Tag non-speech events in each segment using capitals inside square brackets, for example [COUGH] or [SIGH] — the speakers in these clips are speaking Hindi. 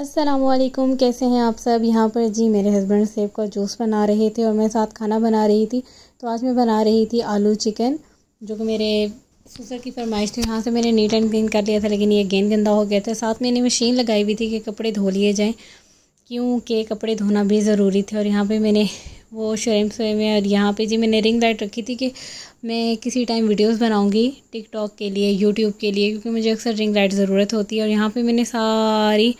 असलकुम कैसे हैं आप सब? यहाँ पर जी मेरे हस्बैंड सेब का जूस बना रहे थे और मैं साथ खाना बना रही थी। तो आज मैं बना रही थी आलू चिकन जो कि मेरे ससुर की फरमाइश थी। यहाँ से मैंने नीट एंड क्लीन कर लिया था, लेकिन ये गेंद गंदा हो गया था। साथ मैंने मशीन लगाई हुई थी कि कपड़े धो लिए जाएँ। क्योंकि कपड़े धोना भी ज़रूरी थे। और यहाँ पर मैंने वो शरेम सोए में, और यहाँ पे जी मैंने रिंग लाइट रखी थी कि मैं किसी टाइम वीडियोस बनाऊँगी टिकटॉक के लिए यूट्यूब के लिए, क्योंकि मुझे अक्सर रिंग लाइट ज़रूरत होती है। और यहाँ पे मैंने सारी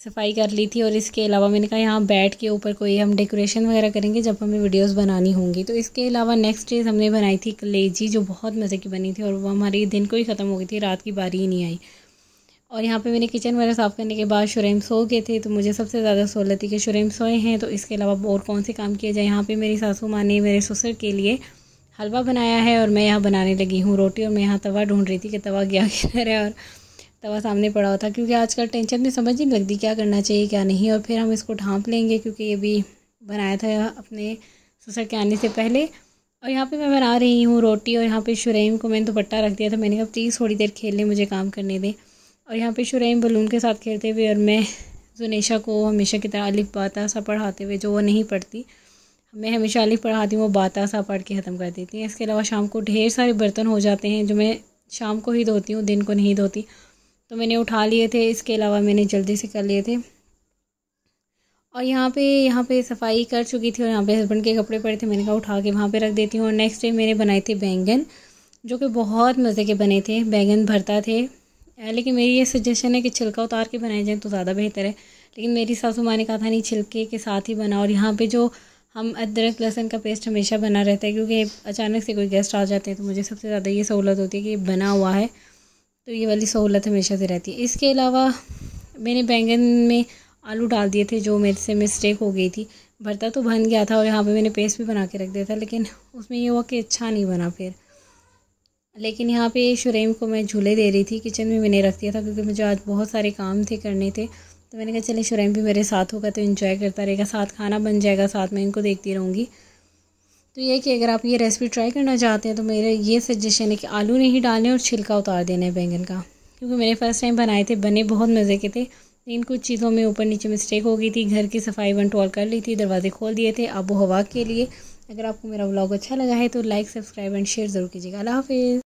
सफ़ाई कर ली थी और इसके अलावा मैंने कहा, यहाँ बेड के ऊपर कोई हम डेकोरेशन वगैरह करेंगे जब हमें वीडियोस बनानी होंगी। तो इसके अलावा नेक्स्ट डे हमने बनाई थी कलेजी जो बहुत मज़े की बनी थी और वो हमारी दिन को ही ख़त्म हो गई थी, रात की बारी ही नहीं आई। और यहाँ पे मैंने किचन वगैरह साफ़ करने के बाद शुरेम सो गए थे तो मुझे सबसे ज़्यादा सहूलत थी कि शुरेम सोए हैं तो इसके अलावा और कौन से काम किए जाए? यहाँ पर मेरी सासू माँ ने मेरे ससुर के लिए हलवा बनाया है और मैं यहाँ बनाने लगी हूँ रोटी और मैं यहाँ तवा ढूंढ रही थी कि तवा गया [LAUGHS] किधर है और तवा सामने पड़ा था क्योंकि आजकल टेंशन में समझ नहीं लगती क्या करना चाहिए, क्या नहीं, और फिर हम इसको ढाँप लेंगे, क्योंकि ये भी बनाया था अपने ससुर के आने से पहले। और यहाँ पे मैं बना रही हूँ रोटी, और यहाँ पे शुरैम को मैंने दुपट्टा रख दिया था, मैंने कहा, प्लीज़ थोड़ी देर खेल लें, मुझे काम करने दें। और यहाँ पे शुरैम बलून के साथ खेलते हुए, और मैं जुनेशा को हमेशा की तरह अलिफ बाता सा पढ़ाते हुए, जो वो नहीं पढ़ती, मैं हमेशा अलिफ पढ़ाती हूँ, वो बाता सा पढ़ के ख़त्म कर देती हैं। इसके अलावा शाम को ढेर सारे बर्तन हो जाते हैं, जो मैं शाम को ही धोती हूँ, दिन को नहीं धोती। तो मैंने उठा लिए थे, इसके अलावा मैंने जल्दी से कर लिए थे। और यहाँ पे यहाँ पे सफ़ाई कर चुकी थी और यहाँ पे हस्बैंड के कपड़े पड़े थे, मैंने कहा उठा के वहाँ पे रख देती हूँ। और नेक्स्ट डे मैंने बनाए थे बैंगन, जो कि बहुत मज़े के बने थे। बैंगन भरता थे। लेकिन मेरी ये सजेशन है कि छिलका उतार के बनाए जाएँ तो ज़्यादा बेहतर है। लेकिन मेरी सासू माँ ने कहा था, नहीं, छिलके के साथ ही बना और यहाँ पर जो हम अदरक, लहसुन का पेस्ट हमेशा बना रहता है, क्योंकि अचानक से कोई गेस्ट आ जाते हैं तो मुझे सबसे ज़्यादा ये सहूलत होती है कि बना हुआ है। तो ये वाली सहूलत हमेशा से रहती है। इसके अलावा मैंने बैंगन में आलू डाल दिए थे, जो मेरे से मिस्टेक हो गई थी। भरता तो बन गया था और यहाँ पे मैंने पेस्ट भी बना के रख दिया था, लेकिन उसमें ये हुआ कि अच्छा नहीं बना फिर। लेकिन यहाँ पे शुरेम को मैं झूले दे रही थी किचन में मैंने रख दिया था, क्योंकि मुझे आज बहुत सारे काम थे करने थे। तो मैंने कहा, चले, शुरेम भी मेरे साथ होगा तो इन्जॉय करता रहेगा। साथ खाना बन जाएगा, साथ में इनको देखती रहूँगी। तो ये कि अगर आप ये रेसिपी ट्राई करना चाहते हैं तो मेरे ये सजेशन है कि आलू नहीं डालने और छिलका उतार देना है बैंगन का। क्योंकि मैंने फ़र्स्ट टाइम बनाए थे, बने बहुत मज़े के थे। लेकिन कुछ चीज़ों में ऊपर नीचे मिस्टेक हो गई थी। घर की सफ़ाई वन टॉल कर ली थी, दरवाजे खोल दिए थे। आबो हवा के लिए। अगर आपको मेरा ब्लॉग अच्छा लगा है तो लाइक सब्सक्राइब एंड शेयर ज़रूर कीजिएगा। अल्लाह हाफिज़।